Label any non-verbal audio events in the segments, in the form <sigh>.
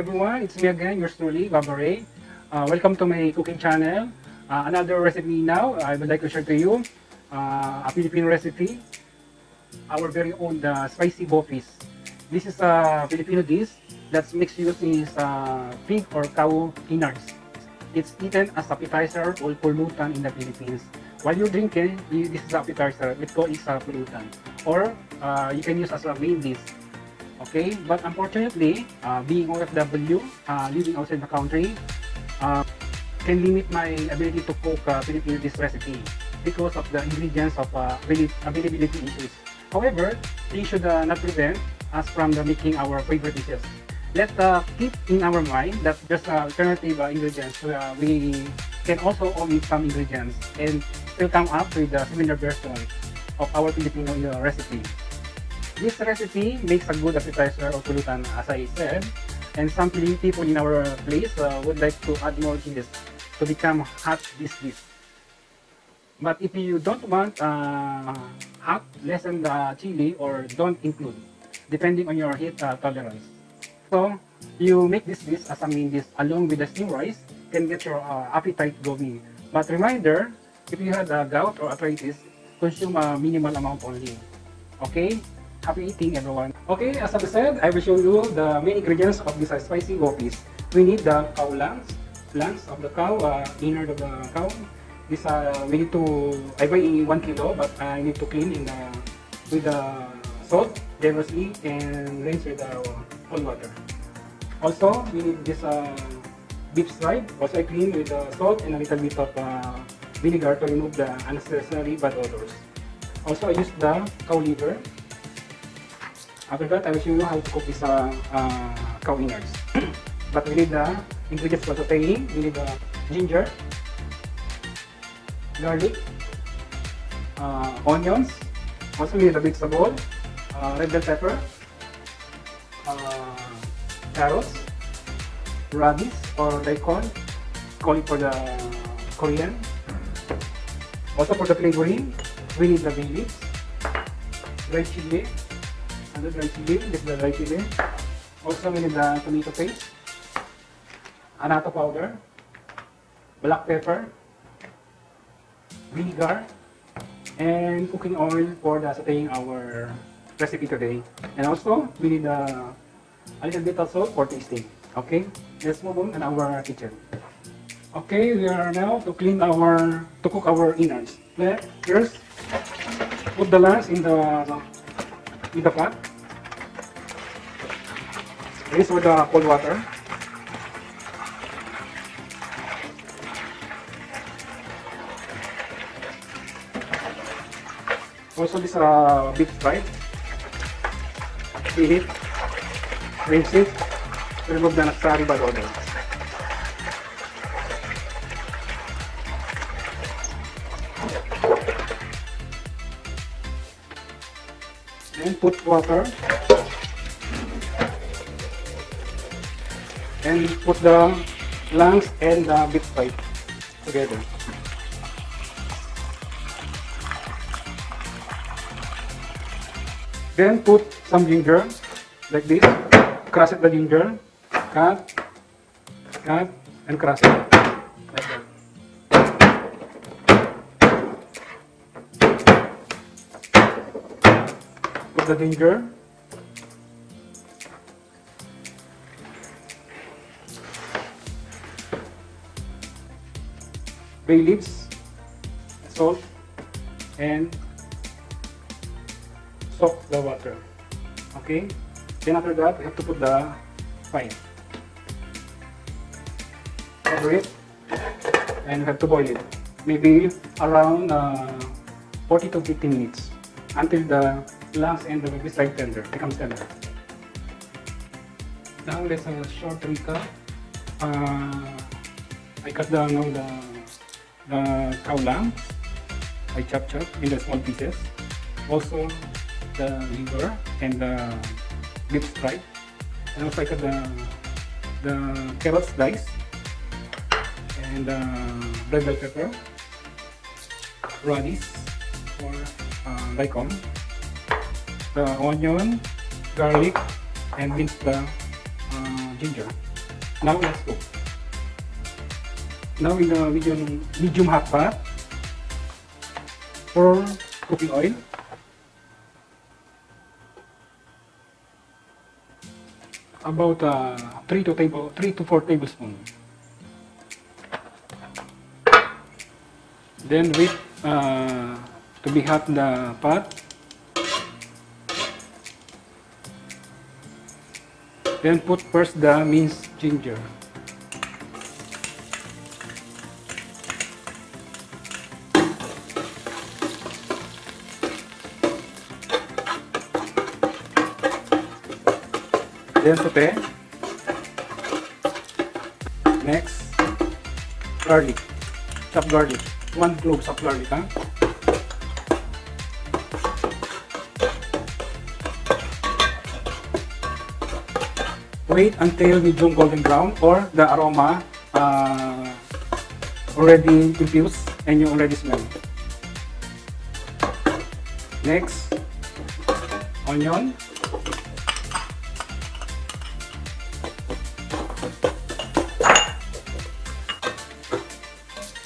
Everyone. It's me again, yours truly, Baba Ray. Uh, welcome to my cooking channel. Uh, another recipe now. I would like to share to you uh, a Filipino recipe. Our very own the spicy bopis. This is a Filipino dish that's mixed using uh, pig or cow innards. It's eaten as appetizer or pulutan in the Philippines. While you're drinking, this is appetizer. It called is a. Or uh, you can use as a main dish. Okay, but unfortunately, uh, being OFW, uh, living outside the country, uh, can limit my ability to cook uh, Filipino dish recipe because of the ingredients of uh, availability issues. However, things should uh, not prevent us from the making our favorite dishes. Let's uh, keep in our mind that there's uh, alternative uh, ingredients. Uh, we can also omit some ingredients and still come up with a similar version of our Filipino uh, recipe. This recipe makes a good appetizer of pulutan as I said and some people in our place uh, would like to add more chilies to become hot this dish. But if you don't want uh, hot, lessen the chili or don't include depending on your heat uh, tolerance. So you make this dish as a main dish along with the steamed rice can get your uh, appetite going. But reminder, if you had a gout or arthritis, consume a minimal amount only. Okay? Happy eating everyone. Okay, as I said, I will show you the main ingredients of this uh, spicy wopis. We need the cow lungs, lungs of the cow, uh, inner of the cow. This uh, we need to, I buy 1 kilo but I need to clean in the, with the salt generously and rinse with the cold water. Also, we need this uh, beef stripe, also I clean with the salt and a little bit of uh, vinegar to remove the unnecessary bad odors. Also, I use the cow liver after that, I will show you how to cook this uh, uh, cow innards. <clears throat> but we need the ingredients for sauteing. We need the ginger, garlic, uh, onions. Also, we need the vegetable, uh, red bell pepper, uh, carrots, radish or daikon, call it for the Korean. Also for the flavoring, we need the bay leaves, red chili, dry chili, this is the dry chili. Also, we need the tomato paste, anato powder, black pepper, vinegar, and cooking oil for the sauteing our recipe today. And also, we need a, a little bit salt for tasting. Okay, let's move on in our kitchen. Okay, we are now to clean our, to cook our innards. First, put the lungs in the in the pot. Rinse with the cold water. Also this uh, beef stripe. Heat it. Rinse it. Remove the necessary bad odor. Then put water. And put the lungs and the beef pipe together. Then put some ginger like this. Crush it the ginger. Cut, cut, and crush it. Like. Put the ginger. Bay leaves, salt, and soak the water. Okay? Then after that, we have to put the pine. Cover it, and we have to boil it. Maybe around uh, 40 to 50 minutes until the lungs and the baby side tender becomes tender. Now let's have a short recap. Uh, I cut down all the the cow lamb. I chop chop in the small pieces. Also the liver and the beef stripe. And also I cut the the carrots slice and the red bell pepper, radish or uh, daikon, the onion, garlic, and mince the uh, ginger. Now let's cook. Now in the medium, medium hot pot, pour cooking oil. About uh, 3 to table 3 to 4 tablespoons. Then wait uh, to be hot the pot. Then put first the minced ginger. Then saute. Next, garlic. Chopped garlic. One clove of garlic, ha? Wait until medium golden brown or the aroma uh, already infused and you already smell. Next, onion.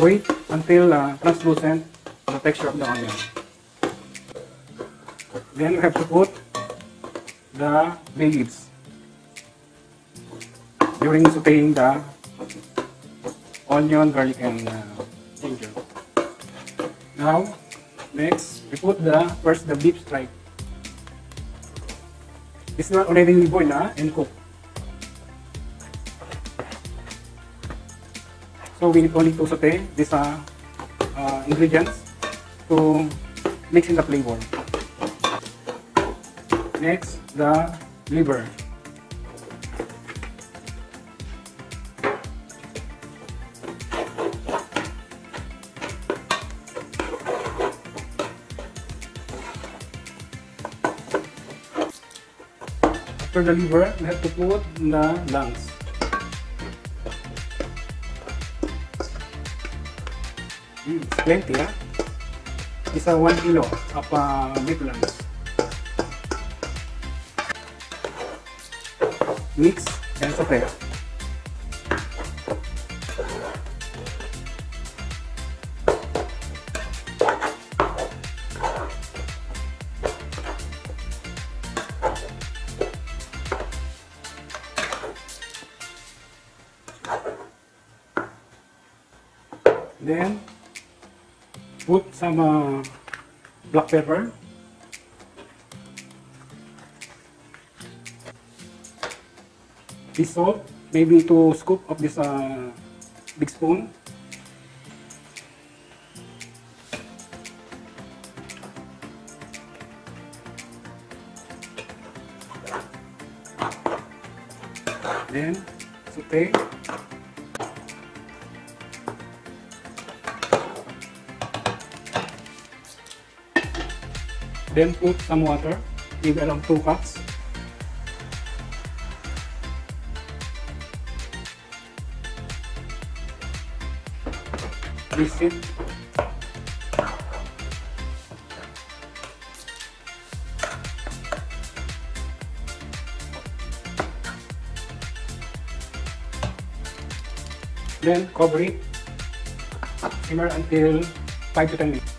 Wait until uh, translucent the texture of the onion. Then you have to put the bay leaves during sauteing the onion, garlic, and uh, ginger. Now, next, we put the first the beef stripe. It's not already boiled uh, and cooked. So we need only to saute these uh, uh, ingredients to mix in the flavor. Next, the liver. After the liver, we have to put the lungs. Plenty. It's a 1 kilo uh, beef. Mix and saute. Then, put some uh, black pepper. This salt, maybe two scoop of this uh, big spoon. Then, saute. Then put some water, maybe around 2 cups. Mix it. Then cover it. Simmer until 5 to 10 minutes.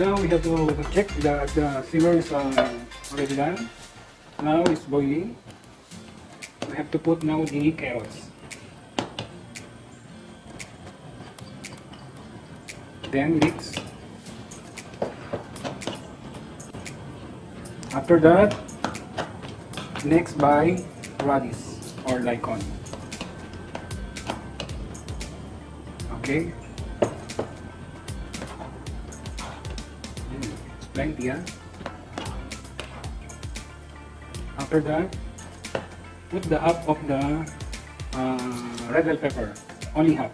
Now we have to check that the simmer is uh, already done. Now it's boiling. We have to put now the carrots. Then mix. After that, next by radish or daikon. Okay. Plenty, ah. After that, put the half of the uh, red bell pepper, only half.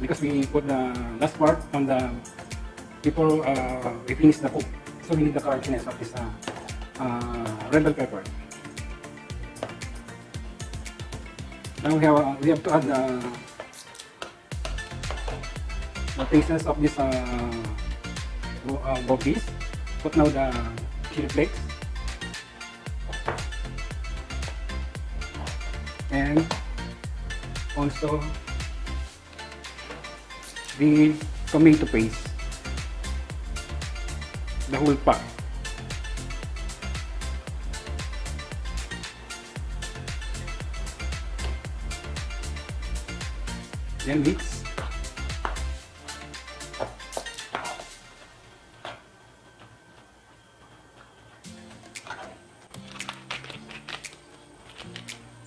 Because we put the last part on the, before uh, we finish the cook. So we need the crunchiness of this uh, uh, red bell pepper. Now we have, uh, we have to add the, the tastes of this uh, uh, bobbies. Put now the chili flakes. and also the tomato paste. The whole pack. Then mix.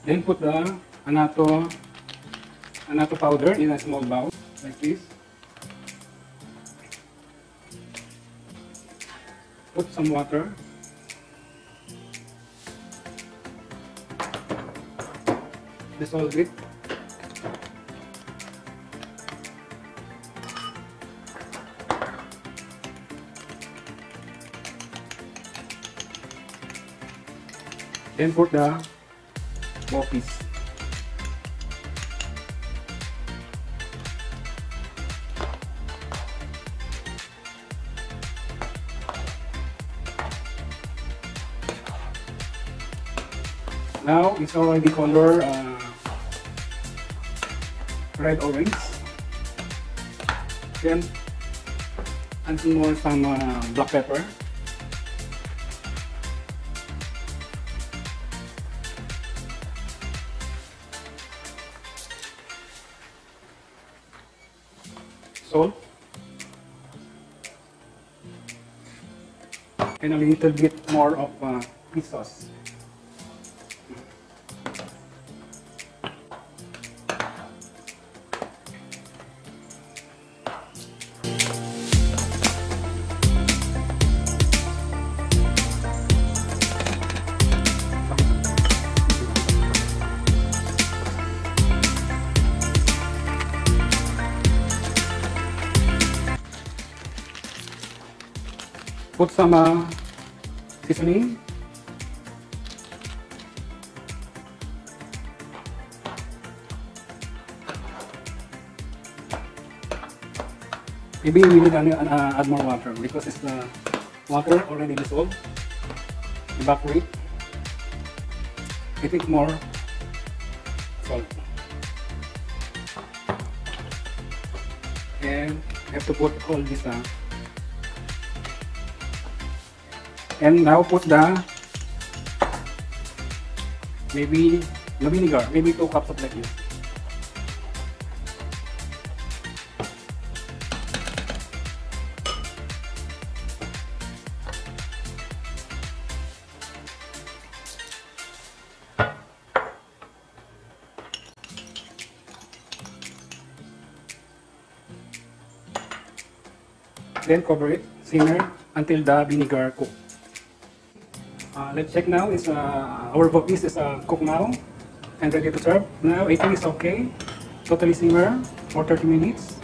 Then put the anato anato powder in a small bowl like this. Put some water. Dissolve it. Then put the poppies. Now it's already color uh, red orange. Then add some more some uh, black pepper. Salt. And a little bit more of uh, sauce. Some uh, seasoning. Maybe we need uh, add more water because it's the water already dissolved. Evaporate. I think more salt. And have to put all this uh, and now put the maybe the vinegar. Maybe two cups of like this then cover it simmer until the vinegar cook uh, let's check now is uh, our poppies is uh, cooked now and ready to serve. Now I think it's okay. Totally simmer for 30 minutes.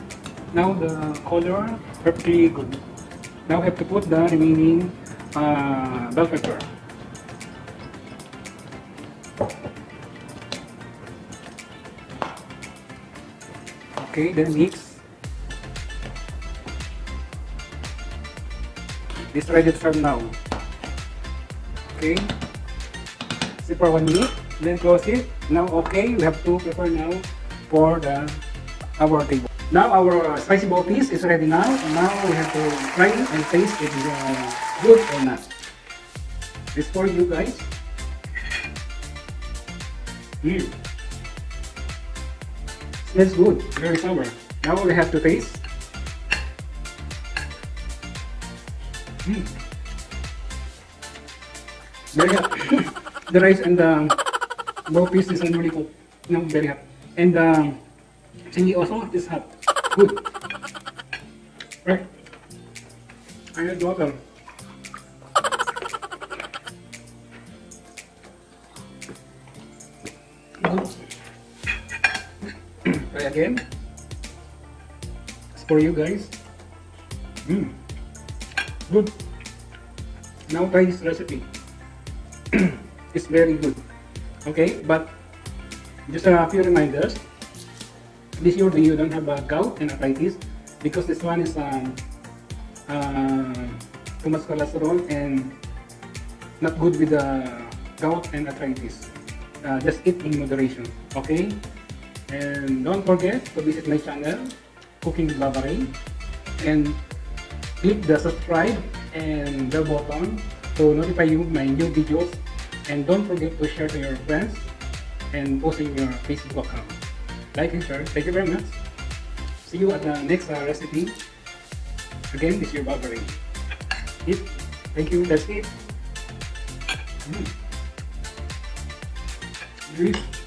Now the color perfectly good. Now I have to put the remaining uh, bell pepper. Okay, then mix. This ready to serve now. Okay. Sit for one minute, then close it. Now okay, we have to prepare now for the our table. Now our spicy ball piece is ready now. Now we have to try and taste if it's uh, good or not. It's for you guys. Mm. Smells good, very sour. Now we have to taste. Mm. Very the rice and the bow piece is really cooked. No, very. And the um, also is hot. Good. Right. I had water. Try again. It's for you guys. Mm. Good. Now try this recipe. <clears throat> it's very good. Okay, but just a few reminders. This year you don't have a gout and arthritis because this one is um, uh, too much cholesterol and not good with the gout and arthritis. uh, just eat in moderation. Okay? And don't forget to visit my channel, Cooking with Baba Ray. And click the subscribe and bell button to notify you my new videos. And don't forget to share to your friends and post in your Facebook account. Like and share. Thank you very much. See you at the next uh, recipe. Again, this is your Ray. Eat. Thank you. That's it. Mm.